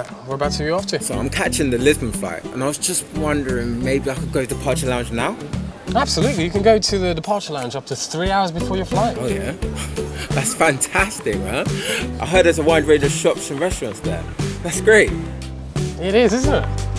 Uh, whereabouts are you off to? So I'm catching the Lisbon flight, and I was just wondering maybe I could go to the departure lounge now. Absolutely, you can go to the departure lounge up to three hours before your flight. Oh yeah, that's fantastic, man. I heard there's a wide range of shops and restaurants there. That's great. It is, isn't it?